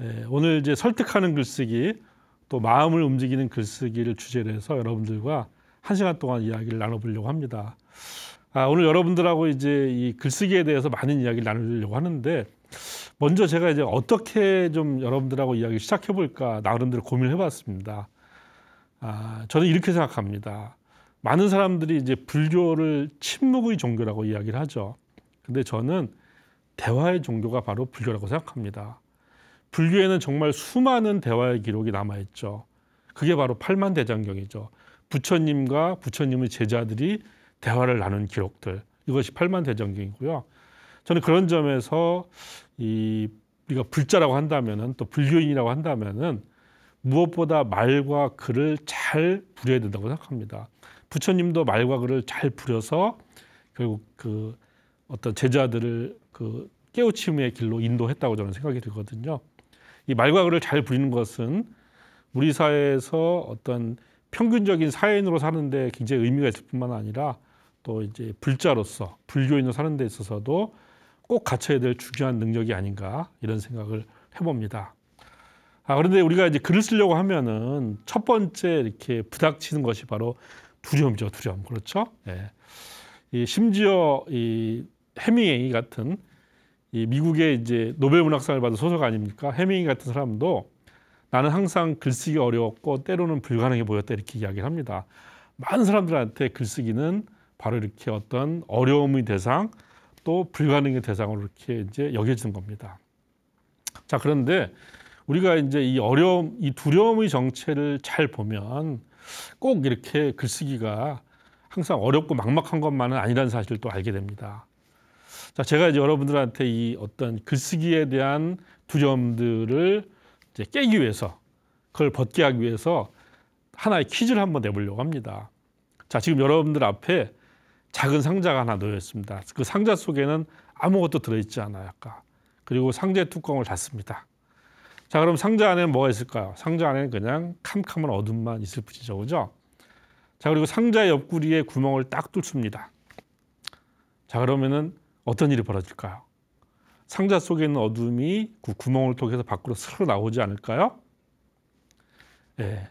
예, 오늘 이제 설득하는 글쓰기 또 마음을 움직이는 글쓰기를 주제로 해서 여러분들과 한 시간 동안 이야기를 나눠보려고 합니다. 아, 오늘 여러분들하고 이제 이 글쓰기에 대해서 많은 이야기를 나누려고 하는데 먼저 제가 이제 어떻게 좀 여러분들하고 이야기 시작해 볼까 나름대로 고민을 해봤습니다. 아, 저는 이렇게 생각합니다. 많은 사람들이 이제 불교를 침묵의 종교라고 이야기를 하죠. 근데 저는 대화의 종교가 바로 불교라고 생각합니다. 불교에는 정말 수많은 대화의 기록이 남아 있죠. 그게 바로 팔만 대장경이죠. 부처님과 부처님의 제자들이 대화를 나눈 기록들. 이것이 팔만 대장경이고요. 저는 그런 점에서 이 우리가 불자라고 한다면은 또 불교인이라고 한다면은 무엇보다 말과 글을 잘 부려야 된다고 생각합니다. 부처님도 말과 글을 잘 부려서 결국 그 어떤 제자들을 그 깨우침의 길로 인도했다고 저는 생각이 들거든요. 이 말과 글을 잘 부리는 것은 우리 사회에서 어떤 평균적인 사회인으로 사는데 굉장히 의미가 있을 뿐만 아니라 또 이제 불자로서 불교인으로 사는 데 있어서도 꼭 갖춰야 될 중요한 능력이 아닌가 이런 생각을 해봅니다. 아, 그런데 우리가 이제 글을 쓰려고 하면은 첫 번째 이렇게 부닥치는 것이 바로 두려움이죠, 두려움. 그렇죠? 예. 이 심지어 이 해밍웨이 같은 이 미국의 이제 노벨 문학상을 받은 소설 아닙니까? 해밍웨이 같은 사람도 나는 항상 글쓰기 어려웠고 때로는 불가능해 보였다 이렇게 이야기를 합니다. 많은 사람들한테 글쓰기는 바로 이렇게 어떤 어려움의 대상 또 불가능의 대상으로 이렇게 이제 여겨지는 겁니다. 자, 그런데 우리가 이제 이 어려움, 이 두려움의 정체를 잘 보면 꼭 이렇게 글쓰기가 항상 어렵고 막막한 것만은 아니라는 사실을 또 알게 됩니다. 자, 제가 이제 여러분들한테 이 어떤 글쓰기에 대한 두려움들을 이제 깨기 위해서 그걸 벗게 하기 위해서 하나의 퀴즈를 한번 내보려고 합니다. 자, 지금 여러분들 앞에 작은 상자가 하나 놓여 있습니다. 그 상자 속에는 아무것도 들어있지 않아요, 아까. 그리고 상자의 뚜껑을 닫습니다. 자, 그럼 상자 안에 뭐가 있을까요? 상자 안에는 그냥 캄캄한 어둠만 있을 뿐이죠. 그죠? 자, 그리고 상자 옆구리에 구멍을 딱 뚫습니다. 자, 그러면은 어떤 일이 벌어질까요? 상자 속에 있는 어둠이 그 구멍을 통해서 밖으로 스르 나오지 않을까요? 예.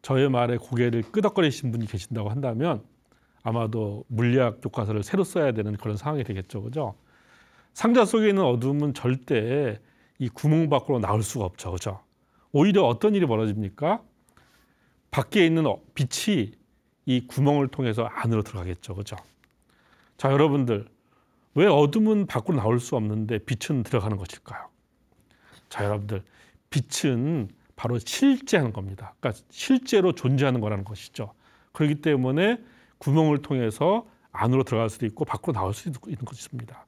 저의 말에 고개를 끄덕거리신 분이 계신다고 한다면 아마도 물리학 교과서를 새로 써야 되는 그런 상황이 되겠죠. 그죠? 상자 속에 있는 어둠은 절대 이 구멍 밖으로 나올 수가 없죠. 그죠? 오히려 어떤 일이 벌어집니까? 밖에 있는 어, 빛이 이 구멍을 통해서 안으로 들어가겠죠. 그죠? 자, 여러분들. 왜 어둠은 밖으로 나올 수 없는데 빛은 들어가는 것일까요? 자, 여러분들. 빛은 바로 실제하는 겁니다. 그러니까 실제로 존재하는 거라는 것이죠. 그렇기 때문에 구멍을 통해서 안으로 들어갈 수도 있고 밖으로 나올 수도 있는 것입니다.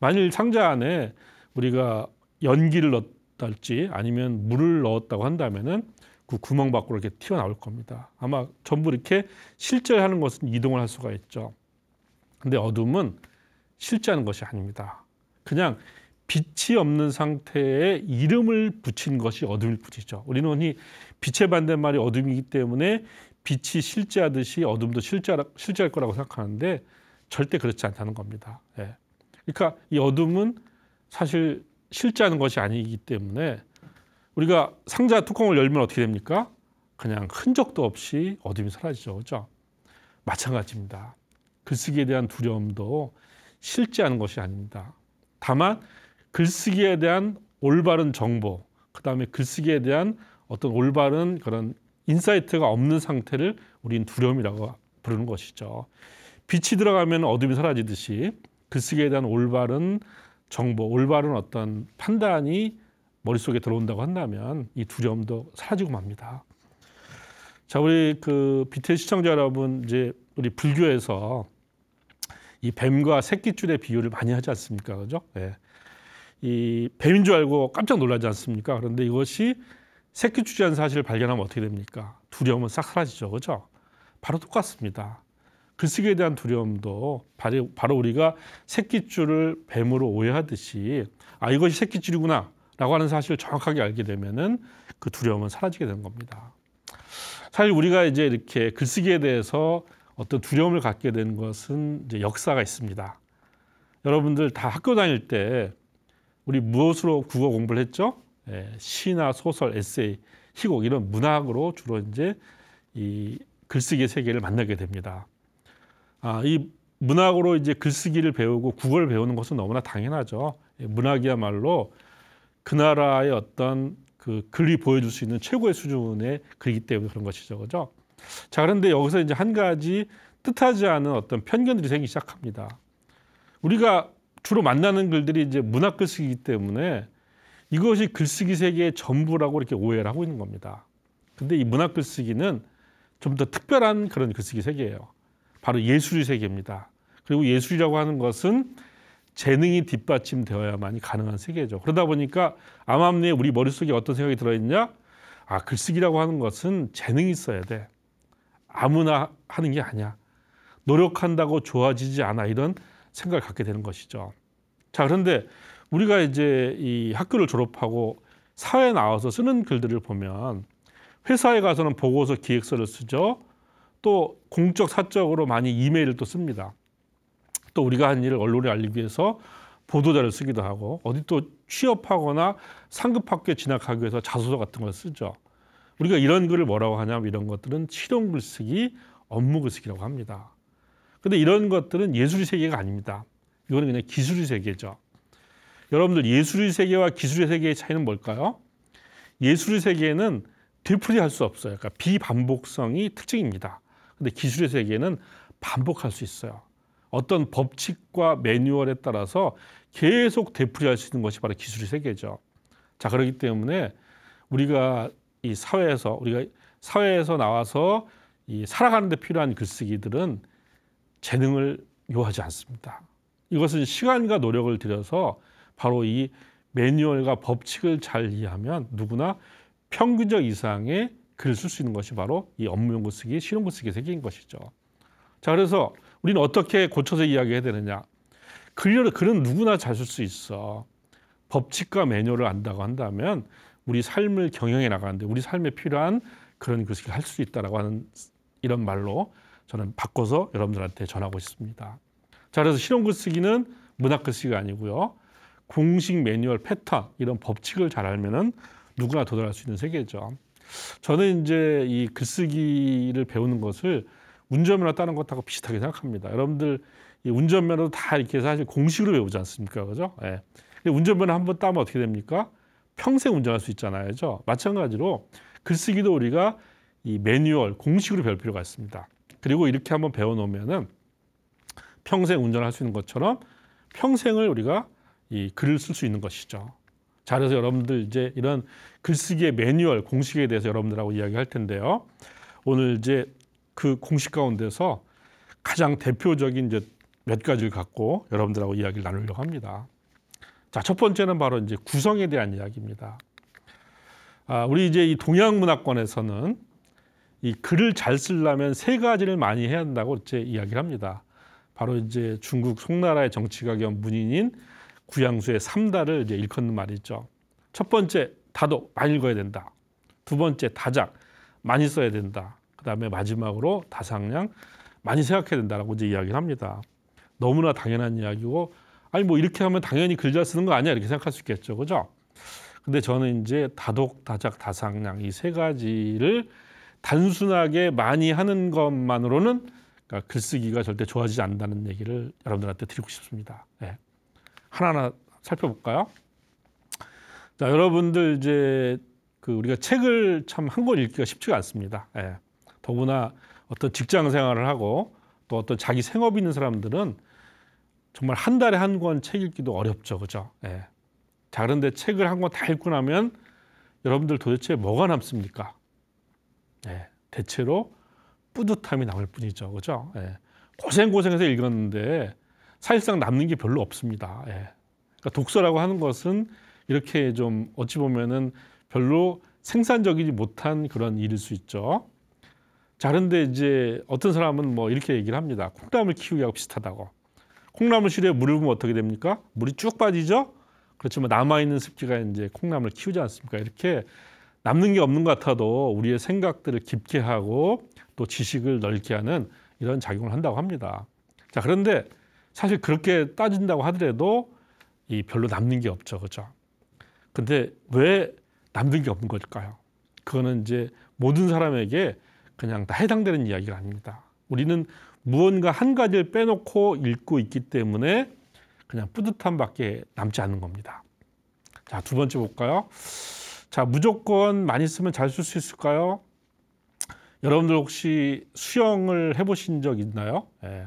만일 상자 안에 우리가 연기를 넣었달지 아니면 물을 넣었다고 한다면은 그 구멍 밖으로 이렇게 튀어나올 겁니다. 아마 전부 이렇게 실제하는 것은 이동을 할 수가 있죠. 근데 어둠은 실제하는 것이 아닙니다. 그냥 빛이 없는 상태에 이름을 붙인 것이 어둠일 뿐이죠. 우리는 흔히 빛의 반대말이 어둠이기 때문에 빛이 실제하듯이 어둠도 실제할, 실제할 거라고 생각하는데 절대 그렇지 않다는 겁니다. 예. 그러니까 이 어둠은 사실 실제하는 것이 아니기 때문에 우리가 상자 뚜껑을 열면 어떻게 됩니까? 그냥 흔적도 없이 어둠이 사라지죠. 그죠? 마찬가지입니다. 글쓰기에 대한 두려움도 실제하는 것이 아닙니다. 다만 글쓰기에 대한 올바른 정보, 그 다음에 글쓰기에 대한 어떤 올바른 그런 insight가 없는 상태를 우린 두려움이라고 부르는 것이죠. 빛이 들어가면 어둠이 사라지듯이 글쓰기에 대한 올바른 정보, 올바른 어떤 판단이 머릿속에 들어온다고 한다면 이 두려움도 사라지고 맙니다. 자, 우리 그 BTN 시청자 여러분, 이제 우리 불교에서 이 뱀과 새끼줄의 비유를 많이 하지 않습니까? 그죠? 예. 이 뱀인 줄 알고 깜짝 놀라지 않습니까? 그런데 이것이 새끼줄이라는 사실을 발견하면 어떻게 됩니까? 두려움은 싹 사라지죠. 그죠? 바로 똑같습니다. 글쓰기에 대한 두려움도 바로 우리가 새끼줄을 뱀으로 오해하듯이 아 이것이 새끼줄이구나 라고 하는 사실을 정확하게 알게 되면은 그 두려움은 사라지게 되는 겁니다. 사실 우리가 이제 이렇게 글쓰기에 대해서 어떤 두려움을 갖게 된 것은 이제 역사가 있습니다. 여러분들 다 학교 다닐 때 우리 무엇으로 국어 공부를 했죠? 예, 시나 소설, 에세이, 희곡 이런 문학으로 주로 이제 이 글쓰기의 세계를 만나게 됩니다. 아, 이 문학으로 이제 글쓰기를 배우고 국어를 배우는 것은 너무나 당연하죠. 예, 문학이야말로 그 나라의 어떤 그 글이 보여줄 수 있는 최고의 수준의 글이기 때문에 그런 것이죠, 그죠? 자, 그런데 여기서 이제 한 가지 뜻하지 않은 어떤 편견들이 생기기 시작합니다. 우리가 주로 만나는 글들이 이제 문학 글쓰기이기 때문에 이것이 글쓰기 세계의 전부라고 이렇게 오해를 하고 있는 겁니다. 근데 이 문학 글쓰기는 좀 더 특별한 그런 글쓰기 세계예요. 바로 예술의 세계입니다. 그리고 예술이라고 하는 것은 재능이 뒷받침되어야만이 가능한 세계죠. 그러다 보니까 암암리에 우리 머릿속에 어떤 생각이 들어있냐? 아, 글쓰기라고 하는 것은 재능이 있어야 돼. 아무나 하는 게 아니야. 노력한다고 좋아지지 않아. 이런 생각을 갖게 되는 것이죠. 자, 그런데 우리가 이제 이 학교를 졸업하고 사회에 나와서 쓰는 글들을 보면 회사에 가서는 보고서 기획서를 쓰죠. 또 공적 사적으로 많이 이메일을 또 씁니다. 또 우리가 한 일을 언론에 알리기 위해서 보도자를 쓰기도 하고 어디 또 취업하거나 상급 학교에 진학하기 위해서 자소서 같은 걸 쓰죠. 우리가 이런 글을 뭐라고 하냐면 이런 것들은 실용 글쓰기, 업무 글쓰기라고 합니다. 근데 이런 것들은 예술의 세계가 아닙니다. 이거는 그냥 기술의 세계죠. 여러분들 예술의 세계와 기술의 세계의 차이는 뭘까요? 예술의 세계는 되풀이할 수 없어요. 그러니까 비반복성이 특징입니다. 근데 기술의 세계는 반복할 수 있어요. 어떤 법칙과 매뉴얼에 따라서 계속 되풀이할 수 있는 것이 바로 기술의 세계죠. 자, 그렇기 때문에 우리가 이 사회에서 우리가 사회에서 나와서 이 살아가는 데 필요한 글쓰기들은 재능을 요하지 않습니다. 이것은 시간과 노력을 들여서 바로 이 매뉴얼과 법칙을 잘 이해하면 누구나 평균적 이상의 글을 쓸 수 있는 것이 바로 이 업무용 글쓰기, 실용 글쓰기 세계인 것이죠. 자, 그래서 우리는 어떻게 고쳐서 이야기해야 되느냐? 글을 글은 누구나 잘 쓸 수 있어. 법칙과 매뉴얼을 안다고 한다면 우리 삶을 경영해 나가는데 우리 삶에 필요한 그런 글쓰기를 할수 있다라고 하는 이런 말로 저는 바꿔서 여러분들한테 전하고 있습니다. 자, 그래서 실용 글쓰기는 문학 글쓰기가 아니고요. 공식 매뉴얼 패턴 이런 법칙을 잘 알면은 누구나 도달할 수 있는 세계죠. 저는 이제 이 글쓰기를 배우는 것을 운전면허 따는 것하고 비슷하게 생각합니다. 여러분들 이 운전면허도 다 이렇게 사실 공식으로 배우지 않습니까? 그죠? 예. 운전면허 한 번 따면 어떻게 됩니까? 평생 운전할 수 있잖아요. 그죠? 마찬가지로 글쓰기도 우리가 이 매뉴얼 공식으로 배울 필요가 있습니다. 그리고 이렇게 한번 배워 놓으면은 평생 운전할 수 있는 것처럼 평생을 우리가 이 글을 쓸 수 있는 것이죠. 자, 그래서 여러분들 이제 이런 글쓰기의 매뉴얼 공식에 대해서 여러분들하고 이야기할 텐데요. 오늘 이제 그 공식 가운데서 가장 대표적인 이제 몇 가지를 갖고 여러분들하고 이야기를 나누려고 합니다. 자, 첫 번째는 바로 이제 구성에 대한 이야기입니다. 아, 우리 이제 이 동양 문화권에서는 이 글을 잘 쓰려면 세 가지를 많이 해야 한다고 이제 이야기를 합니다. 바로 이제 중국 송나라의 정치가 겸 문인인 구양수의 삼다를 이제 일컫는 말이죠. 첫 번째 다독 많이 읽어야 된다. 두 번째 다작 많이 써야 된다. 그다음에 마지막으로 다상량 많이 생각해야 된다라고 이제 이야기를 합니다. 너무나 당연한 이야기고 아니 뭐 이렇게 하면 당연히 글 잘 쓰는 거 아니야 이렇게 생각할 수 있겠죠. 그죠? 근데 저는 이제 다독, 다작, 다상량 이 세 가지를 단순하게 많이 하는 것만으로는 그러니까 글쓰기가 절대 좋아지지 않는다는 얘기를 여러분들한테 드리고 싶습니다. 네. 하나하나 살펴볼까요? 자, 여러분들 이제 그 우리가 책을 참 한 권 읽기가 쉽지가 않습니다. 예. 더구나 어떤 직장 생활을 하고 또 어떤 자기 생업이 있는 사람들은 정말 한 달에 한 권 책 읽기도 어렵죠, 그죠? 예. 자, 그런데 책을 한 권 다 읽고 나면 여러분들 도대체 뭐가 남습니까? 예. 대체로 뿌듯함이 남을 뿐이죠, 그죠? 예. 고생 고생해서 읽었는데 사실상 남는 게 별로 없습니다. 예. 그러니까 독서라고 하는 것은 이렇게 좀 어찌 보면은 별로 생산적이지 못한 그런 일일 수 있죠. 자, 그런데 이제 어떤 사람은 뭐 이렇게 얘기를 합니다. 콩나물 키우기하고 비슷하다고. 콩나물 실에 물을 부으면 어떻게 됩니까? 물이 쭉 빠지죠? 그렇지만 남아 있는 습기가 이제 콩나물 키우지 않습니까? 이렇게 남는 게 없는 것 같아도 우리의 생각들을 깊게 하고 또 지식을 넓게 하는 이런 작용을 한다고 합니다. 자, 그런데 사실 그렇게 따진다고 하더라도 이 별로 남는 게 없죠. 그죠? 근데 왜 남는 게 없는 걸까요? 그거는 이제 모든 사람에게 그냥 다 해당되는 이야기가 아닙니다. 우리는 무언가 한 가지를 빼놓고 읽고 있기 때문에 그냥 뿌듯함밖에 남지 않는 겁니다. 자, 두 번째 볼까요? 자, 무조건 많이 쓰면 잘 쓸 수 있을까요? 여러분들 혹시 수영을 해보신 적 있나요? 예.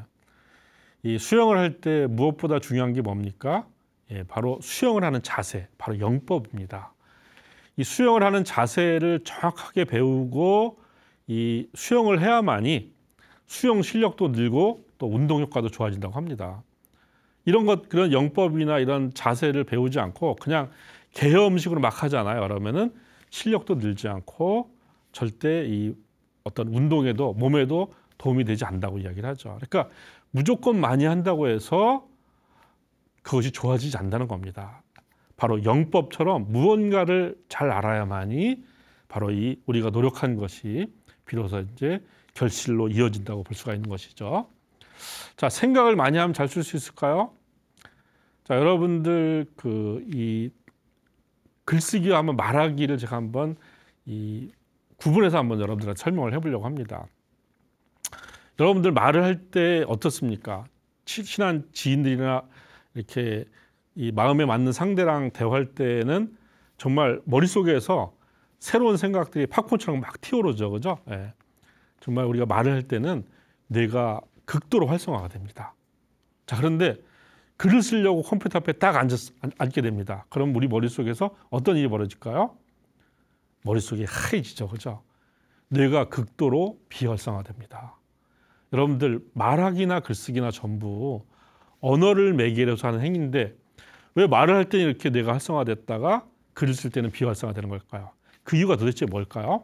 이 수영을 할 때 무엇보다 중요한 게 뭡니까? 예, 바로 수영을 하는 자세, 바로 영법입니다. 이 수영을 하는 자세를 정확하게 배우고 이 수영을 해야만이 수영 실력도 늘고 또 운동 효과도 좋아진다고 합니다. 이런 것 그런 영법이나 이런 자세를 배우지 않고 그냥 개념 음식으로 막 하잖아요. 그러면은 실력도 늘지 않고 절대 이 어떤 운동에도 몸에도 도움이 되지 않는다고 이야기를 하죠. 그러니까 무조건 많이 한다고 해서 그것이 좋아지지 않는다는 겁니다. 바로 영법처럼 무언가를 잘 알아야만이 바로 이 우리가 노력한 것이 비로소 이제 결실로 이어진다고 볼 수가 있는 것이죠. 자, 생각을 많이 하면 잘 쓸 수 있을까요? 자, 여러분들 그 이 글쓰기와 한번 말하기를 제가 한번 이 구분해서 한번 여러분들한테 설명을 해보려고 합니다. 여러분들 말을 할 때 어떻습니까? 친한 지인들이나 이렇게 이 마음에 맞는 상대랑 대화할 때는 정말 머릿속에서 새로운 생각들이 팝콘처럼 막 튀어오르죠. 그죠? 예. 정말 우리가 말을 할 때는 뇌가 극도로 활성화가 됩니다. 자, 그런데 글을 쓰려고 컴퓨터 앞에 딱 앉았, 앉게 됩니다. 그럼 우리 머릿속에서 어떤 일이 벌어질까요? 머릿속이 하얘지죠. 그죠? 뇌가 극도로 비활성화됩니다. 여러분들 말하기나 글쓰기나 전부 언어를 매개로 하는 행위인데 왜 말을 할 때는 이렇게 뇌가 활성화됐다가 글을 쓸 때는 비활성화되는 걸까요? 그 이유가 도대체 뭘까요?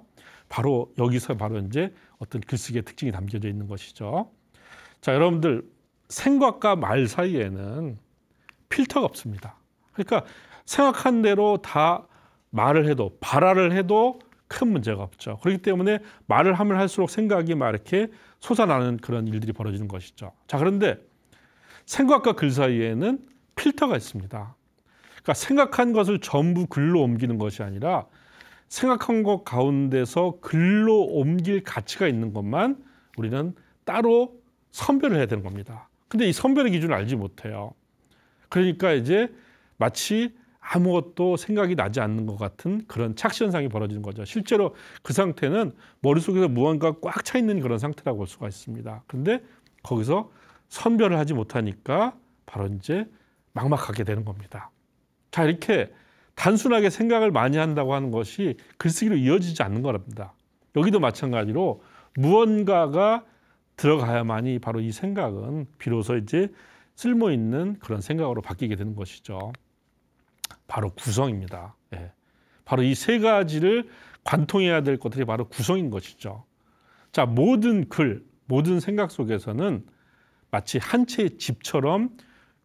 바로 여기서 바로 이제 어떤 글쓰기의 특징이 담겨져 있는 것이죠. 자, 여러분들 생각과 말 사이에는 필터가 없습니다. 그러니까 생각한 대로 다 말을 해도 발화를 해도 큰 문제가 없죠. 그렇기 때문에 말을 하면 할수록 생각이 막 이렇게 솟아나는 그런 일들이 벌어지는 것이죠. 자, 그런데 생각과 글 사이에는 필터가 있습니다. 그러니까 생각한 것을 전부 글로 옮기는 것이 아니라 생각한 것 가운데서 글로 옮길 가치가 있는 것만 우리는 따로 선별을 해야 되는 겁니다. 근데 이 선별의 기준을 알지 못해요. 그러니까 이제 마치 아무것도 생각이 나지 않는 것 같은 그런 착시 현상이 벌어지는 거죠. 실제로 그 상태는 머릿속에서 무언가 꽉 차 있는 그런 상태라고 볼 수가 있습니다. 그런데 거기서 선별을 하지 못하니까 바로 이제 막막하게 되는 겁니다. 자, 이렇게 단순하게 생각을 많이 한다고 하는 것이 글쓰기로 이어지지 않는 거랍니다. 여기도 마찬가지로 무언가가 들어가야만이 바로 이 생각은 비로소 이제 쓸모 있는 그런 생각으로 바뀌게 되는 것이죠. 바로 구성입니다. 예. 바로 이 세 가지를 관통해야 될 것들이 바로 구성인 것이죠. 자, 모든 글, 모든 생각 속에서는 마치 한 채의 집처럼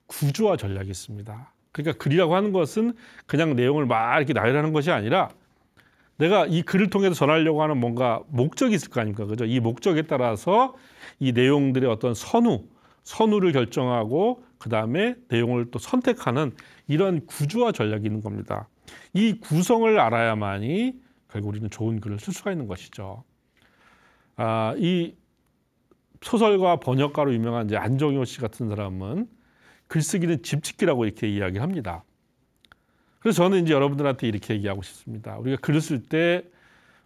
구조와 전략이 있습니다. 그러니까 글이라고 하는 것은 그냥 내용을 막 이렇게 나열하는 것이 아니라 내가 이 글을 통해서 전하려고 하는 뭔가 목적이 있을 거 아닙니까? 그죠? 이 목적에 따라서 이 내용들의 어떤 선우, 선우를 결정하고 그 다음에 내용을 또 선택하는 이런 구조와 전략이 있는 겁니다. 이 구성을 알아야만이 결국 우리는 좋은 글을 쓸 수가 있는 것이죠. 아, 이 소설가 번역가로 유명한 이제 안정효 씨 같은 사람은 글쓰기는 집짓기라고 이렇게 이야기를 합니다. 그래서 저는 이제 여러분들한테 이렇게 얘기하고 싶습니다. 우리가 글을 쓸 때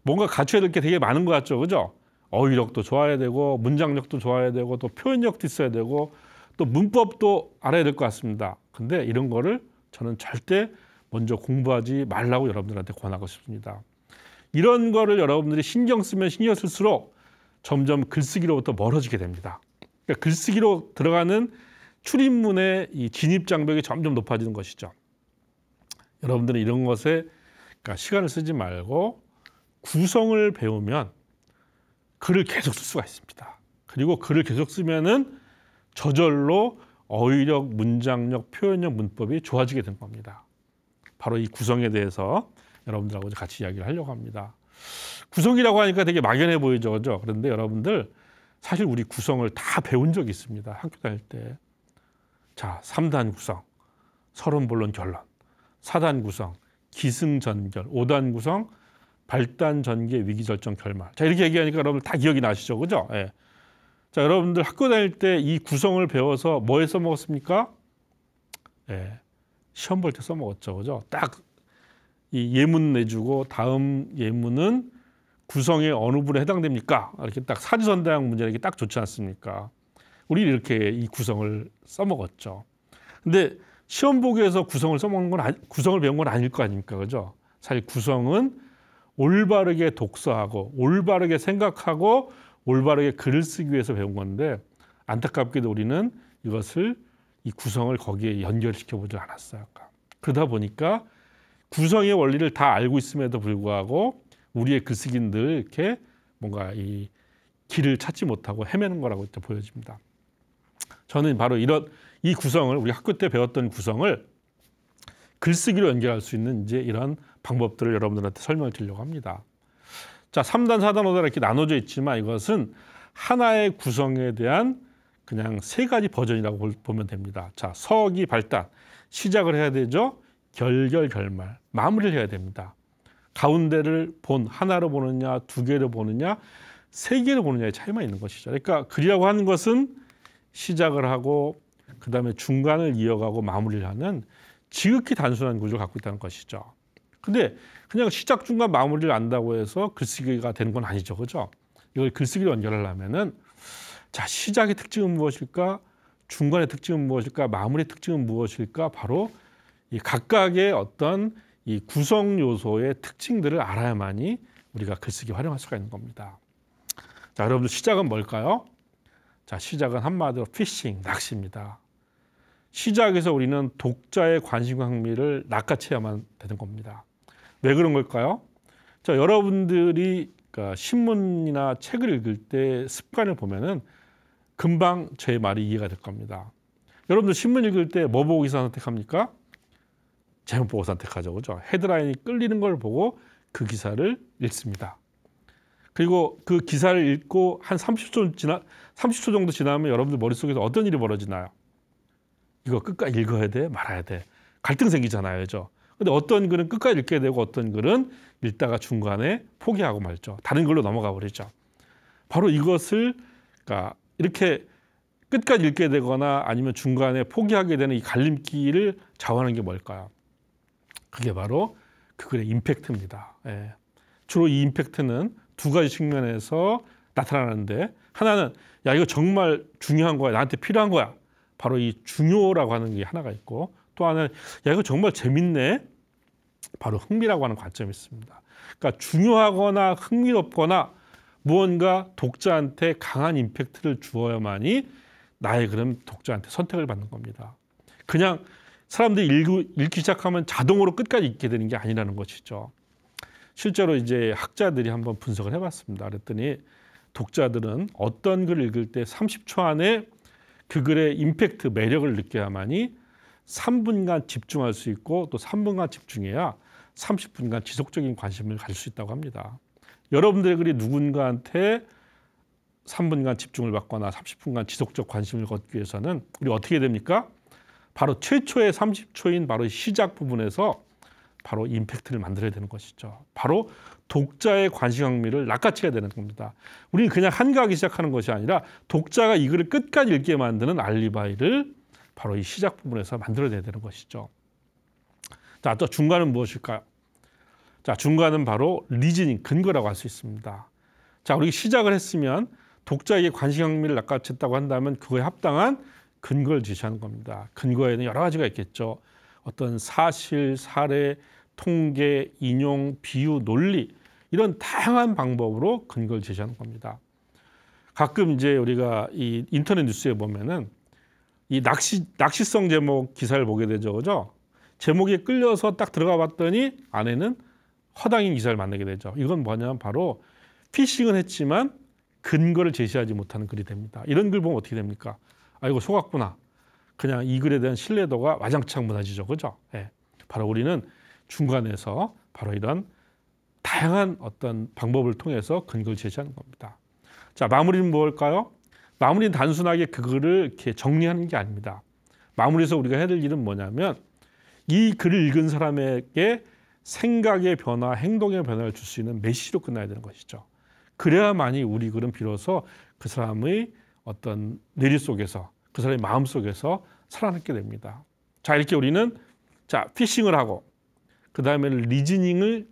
뭔가 갖춰야 될 게 되게 많은 것 같죠, 그죠? 어휘력도 좋아야 되고 문장력도 좋아야 되고 또 표현력도 있어야 되고 또 문법도 알아야 될 것 같습니다. 근데 이런 거를 저는 절대 먼저 공부하지 말라고 여러분들한테 권하고 싶습니다. 이런 거를 여러분들이 신경 쓰면 신경 쓸수록 점점 글쓰기로부터 멀어지게 됩니다. 그러니까 글쓰기로 들어가는 출입문의 이 진입 장벽이 점점 높아지는 것이죠. 여러분들은 이런 것에 그러니까 시간을 쓰지 말고 구성을 배우면 글을 계속 쓸 수가 있습니다. 그리고 글을 계속 쓰면은 저절로 어휘력, 문장력, 표현력, 문법이 좋아지게 된 겁니다. 바로 이 구성에 대해서 여러분들하고 같이 이야기를 하려고 합니다. 구성이라고 하니까 되게 막연해 보이죠, 그죠? 그런데 여러분들 사실 우리 구성을 다 배운 적이 있습니다. 학교 다닐 때. 자, 3단 구성, 서론 본론 결론, 4단 구성, 기승전결, 5단 구성, 발단 전개, 위기 절정 결말. 자 이렇게 얘기하니까 여러분 다 기억이 나시죠, 그죠? 예. 자 여러분들 학교 다닐 때 이 구성을 배워서 뭐에 써먹었습니까? 예, 시험 볼 때 써먹었죠, 그죠? 딱 이 예문 내주고 다음 예문은 구성의 어느 부분에 해당됩니까? 이렇게 딱 사지선다형 문제 이렇게 딱 좋지 않습니까? 우리 이렇게 이 구성을 써먹었죠. 근데 시험 보기에서 구성을 써먹는 건 아니, 구성을 배운 건 아닐 거 아닙니까, 그죠? 사실 구성은 올바르게 독서하고 올바르게 생각하고 올바르게 글을 쓰기 위해서 배운 건데 안타깝게도 우리는 이것을 이 구성을 거기에 연결시켜 보지 않았어요. 그러다 보니까 구성의 원리를 다 알고 있음에도 불구하고 우리의 글쓰기는 늘 이렇게 뭔가 이 길을 찾지 못하고 헤매는 거라고 보여집니다. 저는 바로 이런 이 구성을 우리 학교 때 배웠던 구성을 글쓰기로 연결할 수 있는 이제 이런 방법들을 여러분들한테 설명을 드리려고 합니다. 자, 3단, 4단, 5단 이렇게 나눠져 있지만 이것은 하나의 구성에 대한 그냥 세 가지 버전이라고 보면 됩니다. 자, 서기 발단 시작을 해야 되죠. 결결 결말 마무리를 해야 됩니다. 가운데를 본 하나로 보느냐 두 개로 보느냐 세 개로 보느냐의 차이만 있는 것이죠. 그러니까 글이라고 하는 것은 시작을 하고 그 다음에 중간을 이어가고 마무리를 하는 지극히 단순한 구조를 갖고 있다는 것이죠. 근데 그냥 시작, 중간, 마무리를 안다고 해서 글쓰기가 되는 건 아니죠. 그죠? 이걸 글쓰기로 연결하려면은 자, 시작의 특징은 무엇일까? 중간의 특징은 무엇일까? 마무리의 특징은 무엇일까? 바로 이 각각의 어떤 이 구성 요소의 특징들을 알아야만이 우리가 글쓰기 활용할 수가 있는 겁니다. 자, 여러분들 시작은 뭘까요? 자, 시작은 한마디로 피싱, 낚시입니다. 시작에서 우리는 독자의 관심과 흥미를 낚아채야만 되는 겁니다. 왜 그런 걸까요? 자, 여러분들이 그러니까 신문이나 책을 읽을 때 습관을 보면은 금방 제 말이 이해가 될 겁니다. 여러분들 신문 읽을 때 뭐 보고 기사 선택합니까? 제목 보고 선택하죠. 그죠? 헤드라인이 끌리는 걸 보고 그 기사를 읽습니다. 그리고 그 기사를 읽고 한 30초 지나 30초 정도 지나면 여러분들 머릿속에서 어떤 일이 벌어지나요? 이거 끝까지 읽어야 돼, 말아야 돼. 갈등 생기잖아요. 그죠? 근데 어떤 글은 끝까지 읽게 되고 어떤 글은 읽다가 중간에 포기하고 말죠. 다른 글로 넘어가 버리죠. 바로 이것을 그러니까 이렇게 끝까지 읽게 되거나 아니면 중간에 포기하게 되는 이 갈림길을 좌우하는 게 뭘까요? 그게 바로 그 글의 임팩트입니다. 예. 주로 이 임팩트는 두 가지 측면에서 나타나는데 하나는 야 이거 정말 중요한 거야 나한테 필요한 거야 바로 이 중요라고 하는 게 하나가 있고 또 하나는 야 이거 정말 재밌네 바로 흥미라고 하는 관점이 있습니다. 그러니까 중요하거나 흥미롭거나 무언가 독자한테 강한 임팩트를 주어야만이 나의 그런 독자한테 선택을 받는 겁니다. 그냥 사람들이 읽기 시작하면 자동으로 끝까지 읽게 되는 게 아니라는 것이죠. 실제로 이제 학자들이 한번 분석을 해봤습니다. 그랬더니 독자들은 어떤 글을 읽을 때 30초 안에 그 글의 임팩트, 매력을 느껴야만이 3분간 집중할 수 있고 또 3분간 집중해야 30분간 지속적인 관심을 가질 수 있다고 합니다. 여러분들의 글이 누군가한테 3분간 집중을 받거나 30분간 지속적 관심을 걷기 위해서는 우리 어떻게 됩니까? 바로 최초의 30초인 바로 시작 부분에서 바로 임팩트를 만들어야 되는 것이죠. 바로 독자의 관심 흥미를 낚아채야 되는 겁니다. 우리는 그냥 한가하게 시작하는 것이 아니라 독자가 이 글을 끝까지 읽게 만드는 알리바이를 바로 이 시작 부분에서 만들어야 되는 것이죠. 자, 또 중간은 무엇일까요? 자, 중간은 바로 리즈닝, 근거라고 할 수 있습니다. 자, 우리 시작을 했으면 독자에게 관심 흥미를 낚아챘다고 한다면 그거에 합당한 근거를 제시하는 겁니다. 근거에는 여러 가지가 있겠죠. 어떤 사실, 사례, 통계, 인용, 비유, 논리 이런 다양한 방법으로 근거를 제시하는 겁니다. 가끔 이제 우리가 이 인터넷 뉴스에 보면은 이 낚시 낚시성 제목 기사를 보게 되죠, 그죠? 제목에 끌려서 딱 들어가 봤더니 안에는 허당인 기사를 만나게 되죠. 이건 뭐냐면 바로 피싱은 했지만 근거를 제시하지 못하는 글이 됩니다. 이런 글 보면 어떻게 됩니까? 아 이거 속았구나. 그냥 이 글에 대한 신뢰도가 와장창 무너지죠. 그죠? 예. 바로 우리는 중간에서 바로 이런 다양한 어떤 방법을 통해서 근거를 제시하는 겁니다. 자, 마무리는 뭘까요? 마무리는 단순하게 그 글을 이렇게 정리하는 게 아닙니다. 마무리에서 우리가 해야 될 일은 뭐냐면 이 글을 읽은 사람에게 생각의 변화, 행동의 변화를 줄 수 있는 메시지로 끝나야 되는 것이죠. 그래야만이 우리 글은 비로소 그 사람의 어떤 뇌리 속에서 그 사람의 마음 속에서 살아남게 됩니다. 자 이렇게 우리는 자 피싱을 하고 그 다음에 리즈닝을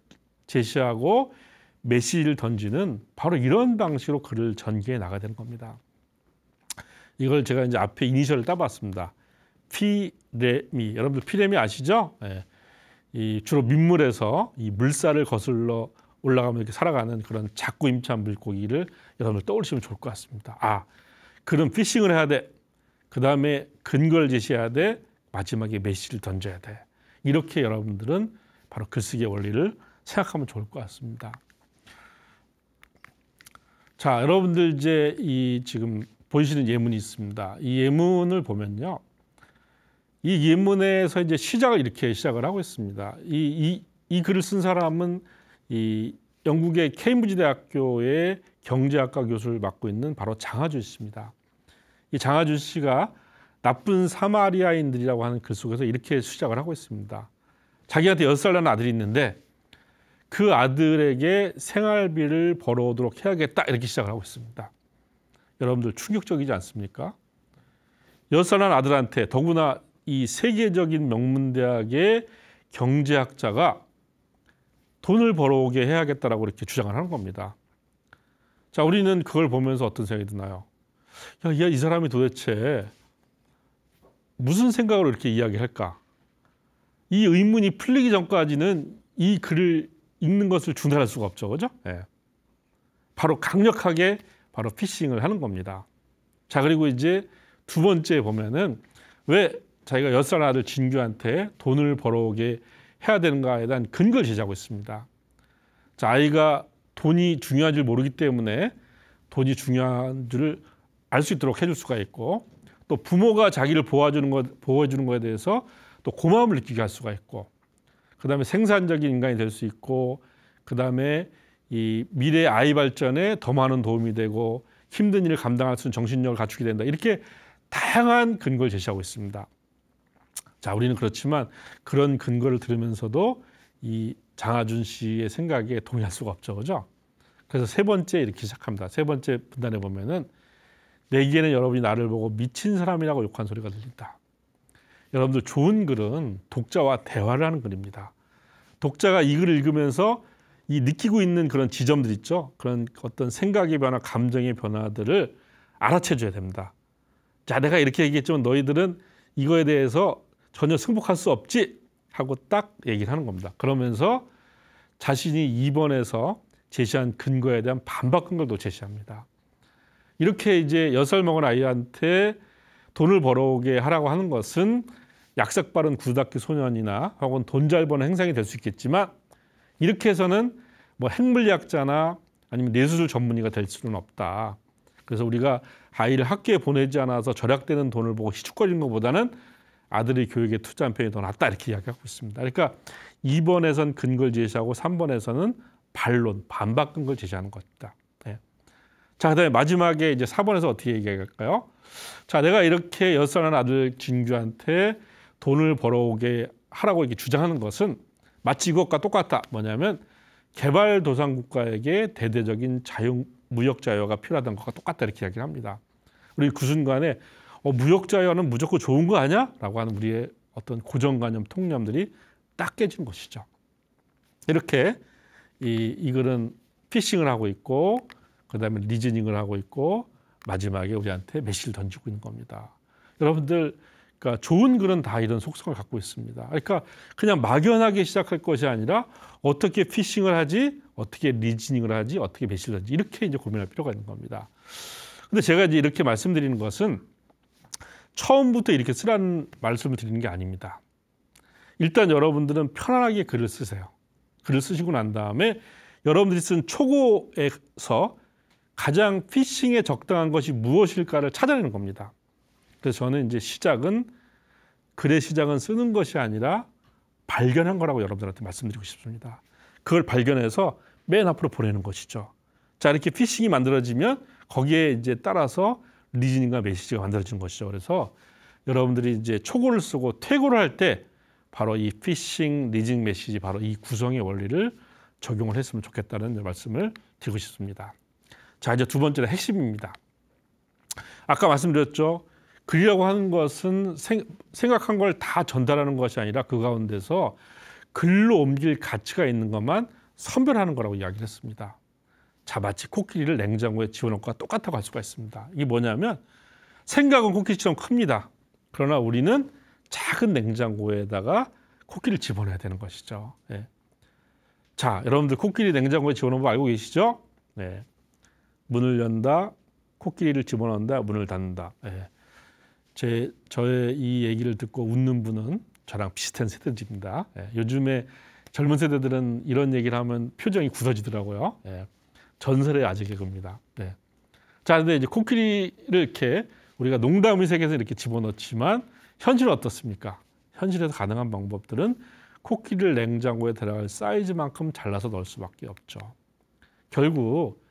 제시하고 메시지를 던지는 바로 이런 방식으로 글을 전개해 나가야 되는 겁니다. 이걸 제가 이제 앞에 이니셜을 따봤습니다. 피레미 여러분들 피레미 아시죠? 네. 이 주로 민물에서 이 물살을 거슬러 올라가면 이렇게 살아가는 그런 작고 임찬 물고기를 여러분들 떠올리시면 좋을 것 같습니다. 아, 그런 피싱을 해야 돼. 그 다음에 근거를 제시해야 돼. 마지막에 메시지를 던져야 돼. 이렇게 여러분들은 바로 글쓰기의 원리를 생각하면 좋을 것 같습니다. 자, 여러분들 이제 이 지금 보시는 예문이 있습니다. 이 예문을 보면요. 이 예문에서 이제 시작을 이렇게 시작을 하고 있습니다. 이, 이, 이 글을 쓴 사람은 이 영국의 케임브리지 대학교의 경제학과 교수를 맡고 있는 바로 장하준 씨입니다. 이 장하준 씨가 나쁜 사마리아인들이라고 하는 글 속에서 이렇게 시작을 하고 있습니다. 자기한테 여섯 살 나는 아들이 있는데 그 아들에게 생활비를 벌어오도록 해야겠다 이렇게 시작을 하고 있습니다. 여러분들 충격적이지 않습니까? 여섯 살 난 아들한테 더구나 이 세계적인 명문대학의 경제학자가 돈을 벌어오게 해야겠다라고 이렇게 주장을 하는 겁니다. 자, 우리는 그걸 보면서 어떤 생각이 드나요? 야, 이 사람이 도대체 무슨 생각으로 이렇게 이야기할까? 이 의문이 풀리기 전까지는 이 글을 읽는 것을 중단할 수가 없죠, 그죠? 네. 바로 강력하게 바로 피싱을 하는 겁니다. 자, 그리고 이제 두 번째 보면은 왜 자기가 여섯 살 아들 진규한테 돈을 벌어오게 해야 되는가에 대한 근거를 제시하고 있습니다. 자, 아이가 돈이 중요한 줄 모르기 때문에 돈이 중요한 줄을 알수 있도록 해줄 수가 있고 또 부모가 자기를 보호해주는 것, 보호해주는 것에 대해서 또 고마움을 느끼게 할 수가 있고 그 다음에 생산적인 인간이 될 수 있고 그 다음에 이 미래 아이 발전에 더 많은 도움이 되고 힘든 일을 감당할 수 있는 정신력을 갖추게 된다. 이렇게 다양한 근거를 제시하고 있습니다. 자, 우리는 그렇지만 그런 근거를 들으면서도 이 장하준 씨의 생각에 동의할 수가 없죠. 그죠? 그래서 세 번째 이렇게 시작합니다. 세 번째 분단에 보면은 내기에는 여러분이 나를 보고 미친 사람이라고 욕한 소리가 들린다. 여러분들 좋은 글은 독자와 대화를 하는 글입니다. 독자가 이 글을 읽으면서 이 느끼고 있는 그런 지점들 있죠. 그런 어떤 생각의 변화, 감정의 변화들을 알아채 줘야 됩니다. 자, 내가 이렇게 얘기했지만 너희들은 이거에 대해서 전혀 승복할 수 없지 하고 딱 얘기를 하는 겁니다. 그러면서 자신이 2번에서 제시한 근거에 대한 반박 근거도 제시합니다. 이렇게 이제 여섯 살 먹은 아이한테 돈을 벌어오게 하라고 하는 것은 약삭 빠른 구닥기 소년이나 혹은 돈 잘 버는 행상이 될 수 있겠지만 이렇게 해서는 뭐 핵물리학자나 아니면 뇌수술 전문의가 될 수는 없다. 그래서 우리가 아이를 학교에 보내지 않아서 절약되는 돈을 보고 희죽거리는 것보다는 아들의 교육에 투자한 편이 더 낫다 이렇게 이야기하고 있습니다. 그러니까 2번에선 근거를 제시하고 3번에서는 반론, 반박 근거를 제시하는 것이다. 네. 자, 그다음에 마지막에 이제 4번에서 어떻게 얘기할까요? 자, 내가 이렇게 여살한 아들 진규한테 돈을 벌어오게 하라고 이렇게 주장하는 것은 마치 이것과 똑같다. 뭐냐면 개발도상국가에게 대대적인 자유, 무역 자유가 필요하다는 것과 똑같다 이렇게 이야기를 합니다. 우리 그 순간에 어, 무역 자유화는 무조건 좋은 거 아니야? 라고 하는 우리의 어떤 고정관념, 통념들이 딱 깨진 것이죠. 이렇게 이, 이 글은 피싱을 하고 있고 그 다음에 리즈닝을 하고 있고 마지막에 우리한테 메시를 던지고 있는 겁니다. 여러분들 그러니까 좋은 글은 다 이런 속성을 갖고 있습니다. 그러니까 그냥 막연하게 시작할 것이 아니라 어떻게 피싱을 하지, 어떻게 리즈닝을 하지, 어떻게 메시를 던지 이렇게 이제 고민할 필요가 있는 겁니다. 근데 제가 이제 이렇게 말씀드리는 것은 처음부터 이렇게 쓰라는 말씀을 드리는 게 아닙니다. 일단 여러분들은 편안하게 글을 쓰세요. 글을 쓰시고 난 다음에 여러분들이 쓴 초고에서 가장 피싱에 적당한 것이 무엇일까를 찾아내는 겁니다. 그래서 저는 이제 시작은 글의 시작은 쓰는 것이 아니라 발견한 거라고 여러분들한테 말씀드리고 싶습니다. 그걸 발견해서 맨 앞으로 보내는 것이죠. 자, 이렇게 fishing이 만들어지면 거기에 이제 따라서 reasoning과 메시지가 만들어진 것이죠. 그래서 여러분들이 이제 초고를 쓰고 퇴고를 할 때 바로 이 fishing reasoning 메시지 바로 이 구성의 원리를 적용을 했으면 좋겠다는 말씀을 드리고 싶습니다. 자 이제 두 번째는 핵심입니다. 아까 말씀드렸죠. 글이라고 하는 것은 생, 생각한 걸 다 전달하는 것이 아니라 그 가운데서 글로 옮길 가치가 있는 것만 선별하는 거라고 이야기를 했습니다. 자, 마치 코끼리를 냉장고에 집어넣고 똑같다고 할 수가 있습니다. 이게 뭐냐면 생각은 코끼리처럼 큽니다. 그러나 우리는 작은 냉장고에다가 코끼리를 집어넣어야 되는 것이죠. 네. 자, 여러분들 코끼리 냉장고에 집어넣은 거 알고 계시죠? 네. 문을 연다, 코끼리를 집어넣는다, 문을 닫는다. 네. 제 저의 이 얘기를 듣고 웃는 분은 저랑 비슷한 세대입니다. 네. 요즘에 젊은 세대들은 이런 얘기를 하면 표정이 굳어지더라고요. 네. 전설의 아재 개그입니다. 네. 자, 근데 이제 코끼리를 이렇게 우리가 농담의 세계에서 이렇게 집어넣지만 현실은 어떻습니까? 현실에서 가능한 방법들은 코끼리를 냉장고에 들어갈 사이즈만큼 잘라서 넣을 수밖에 없죠. 결국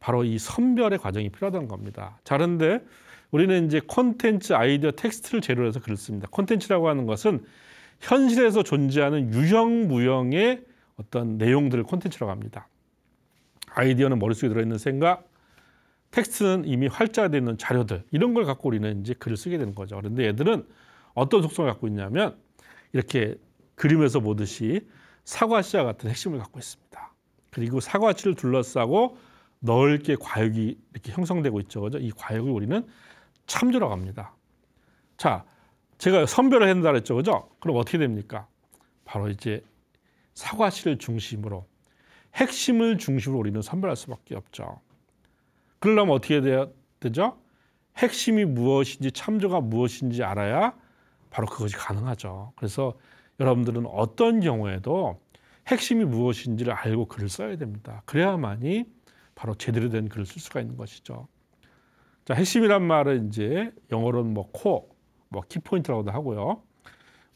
바로 이 선별의 과정이 필요하다는 겁니다. 자, 그런데 우리는 이제 콘텐츠, 아이디어, 텍스트를 재료로 해서 글을 씁니다. 콘텐츠라고 하는 것은 현실에서 존재하는 유형 무형의 어떤 내용들을 콘텐츠라고 합니다. 아이디어는 머릿속에 들어있는 생각, 텍스트는 이미 활자되어 있는 자료들 이런 걸 갖고 우리는 이제 글을 쓰게 되는 거죠. 그런데 얘들은 어떤 속성을 갖고 있냐면 이렇게 그림에서 보듯이 사과 씨와 같은 핵심을 갖고 있습니다. 그리고 사과씨를 둘러싸고 넓게 과육이 이렇게 형성되고 있죠. 그죠? 이 과육을 우리는 참조라고 합니다. 자, 제가 선별을 한다 그랬죠. 그죠? 그럼 어떻게 됩니까? 바로 이제 사과씨를 중심으로 핵심을 중심으로 우리는 선별할 수밖에 없죠. 그러려면 어떻게 되죠? 핵심이 무엇인지 참조가 무엇인지 알아야 바로 그것이 가능하죠. 그래서 여러분들은 어떤 경우에도 핵심이 무엇인지를 알고 글을 써야 됩니다. 그래야만이 바로 제대로 된 글을 쓸 수가 있는 것이죠. 자, 핵심이란 말은 이제 영어로는 뭐 코, 뭐 키포인트라고도 하고요.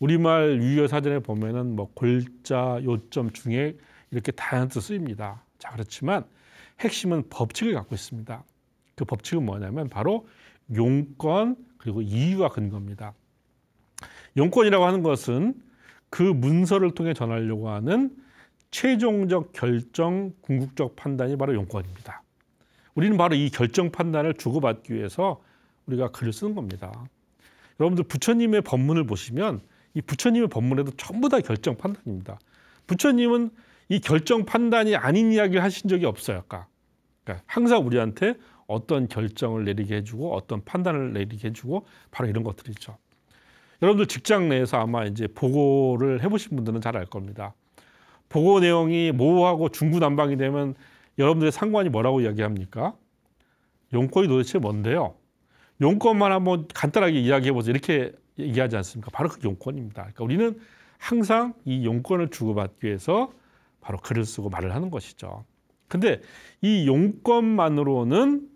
우리말 유효 사전에 보면은 뭐 골자, 요점 중에 이렇게 다양한 뜻 쓰입니다. 자, 그렇지만 핵심은 법칙을 갖고 있습니다. 그 법칙은 뭐냐면 바로 용건 그리고 이유와 근거입니다. 용건이라고 하는 것은 그 문서를 통해 전하려고 하는 최종적 결정 궁극적 판단이 바로 용건입니다. 우리는 바로 이 결정 판단을 주고받기 위해서 우리가 글을 쓰는 겁니다. 여러분들 부처님의 법문을 보시면 이 부처님의 법문에도 전부 다 결정 판단입니다. 부처님은 이 결정 판단이 아닌 이야기를 하신 적이 없어요. 그러니까 항상 우리한테 어떤 결정을 내리게 해주고 어떤 판단을 내리게 해주고 바로 이런 것들이죠. 여러분들 직장 내에서 아마 이제 보고를 해보신 분들은 잘 알 겁니다. 보고 내용이 모호하고 중구난방이 되면 여러분들의 상관이 뭐라고 이야기합니까? 용건이 도대체 뭔데요? 용건만 한번 간단하게 이야기해 보세요. 이렇게 얘기하지 않습니까? 바로 그 용건입니다. 그러니까 우리는 항상 이 용건을 주고받기 위해서 바로 글을 쓰고 말을 하는 것이죠. 근데 이 용건만으로는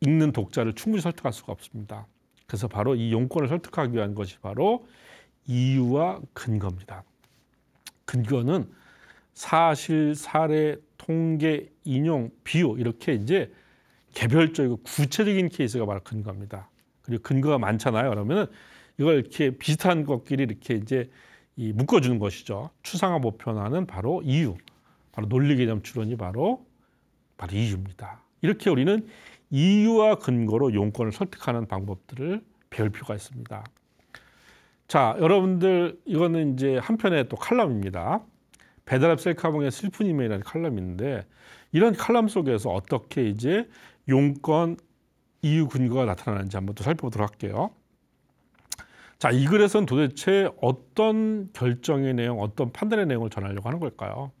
읽는 독자를 충분히 설득할 수가 없습니다. 그래서 바로 이 용건을 설득하기 위한 것이 바로 이유와 근거입니다. 근거는 사실, 사례, 통계, 인용, 비유 이렇게 이제 개별적이고 구체적인 케이스가 바로 근거입니다. 그리고 근거가 많잖아요. 그러면 이걸 이렇게 비슷한 것끼리 이렇게 이제 묶어주는 것이죠. 추상화 보편화는 바로 이유. 바로 논리 개념 추론이 바로 바로 이유입니다. 이렇게 우리는 이유와 근거로 용건을 설득하는 방법들을 배울 필요가 있습니다. 자, 여러분들 이거는 이제 한편의 또 칼럼입니다. 배달앱 셀카봉의 슬픈 이메일이라는 칼럼인데 이런 칼럼 속에서 어떻게 이제 용건 이유 근거가 나타나는지 한번 또 살펴보도록 할게요. 자, 이 글에서는 도대체 어떤 결정의 내용, 어떤 판단의 내용을 전하려고 하는 걸까요?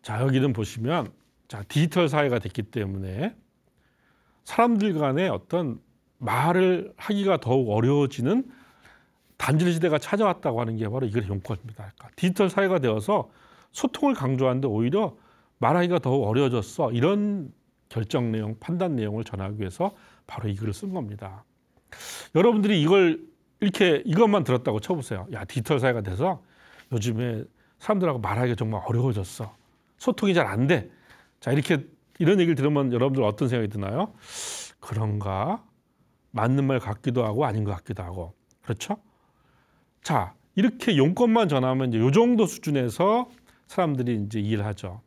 자, 여기는 보시면 자, 디지털 사회가 됐기 때문에 사람들 간에 어떤 말을 하기가 더욱 어려워지는 단절 시대가 찾아왔다고 하는 게 바로 이걸 용건입니다. 그러니까 디지털 사회가 되어서 소통을 강조하는데 오히려 말하기가 더욱 어려워졌어. 이런 결정 내용, 판단 내용을 전하기 위해서 바로 이 글을 쓴 겁니다. 여러분들이 이걸 이렇게 이것만 들었다고 쳐보세요. 야, 디지털 사회가 돼서 요즘에 사람들하고 말하기가 정말 어려워졌어. 소통이 잘 안 돼. 자, 이렇게 이런 얘기를 들으면 여러분들 어떤 생각이 드나요? 그런가? 맞는 말 같기도 하고 아닌 것 같기도 하고. 그렇죠? 자, 이렇게 용건만 전하면 이제 요 정도 수준에서 사람들이 이제 일을 하죠.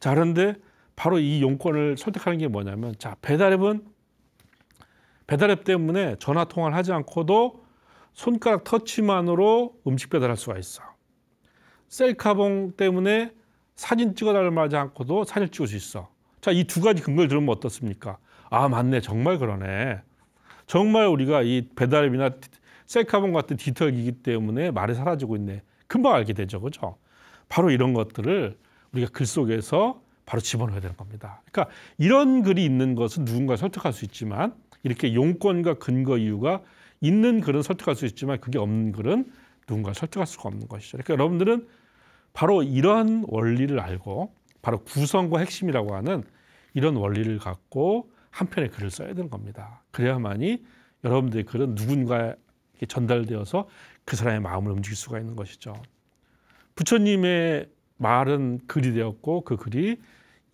자, 그런데 바로 이 용건을 설득하는 게 뭐냐면 자, 배달앱은 배달앱 때문에 전화 통화를 하지 않고도 손가락 터치만으로 음식 배달할 수가 있어. 셀카봉 때문에 사진 찍어달라고 하지 않고도 사진을 찍을 수 있어. 자, 이 두 가지 근거를 들으면 어떻습니까? 아, 맞네. 정말 그러네. 정말 우리가 이 배달앱이나 셀카봉 같은 디지털기기 때문에 말이 사라지고 있네. 금방 알게 되죠. 그죠? 바로 이런 것들을 우리가 글 속에서 바로 집어넣어야 되는 겁니다. 그러니까 이런 글이 있는 것은 누군가 설득할 수 있지만 이렇게 용건과 근거 이유가 있는 글은 설득할 수 있지만 그게 없는 글은 누군가 설득할 수가 없는 것이죠. 그러니까 여러분들은 바로 이러한 원리를 알고 바로 구성과 핵심이라고 하는 이런 원리를 갖고 한 편의 글을 써야 되는 겁니다. 그래야만이 여러분들의 글은 누군가에게 전달되어서 그 사람의 마음을 움직일 수가 있는 것이죠. 부처님의 말은 글이 되었고 그 글이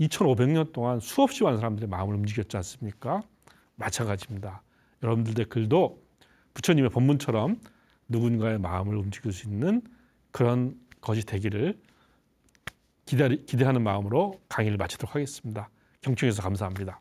2,500년 동안 수없이 많은 사람들의 마음을 움직였지 않습니까? 마찬가지입니다. 여러분들의 글도 부처님의 법문처럼 누군가의 마음을 움직일 수 있는 그런 것이 되기를 기대하는 마음으로 강의를 마치도록 하겠습니다. 경청해서 감사합니다.